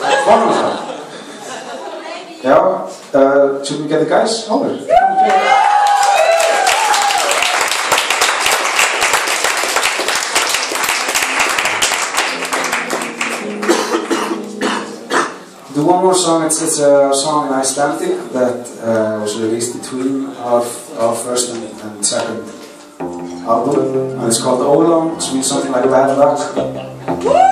Wonderful. Yeah, uh, should we get the guys over? The one more song. It's, it's a song in Icelandic that uh, was released between our, our first and, and second album, and it's called Ólán, which means something like bad luck.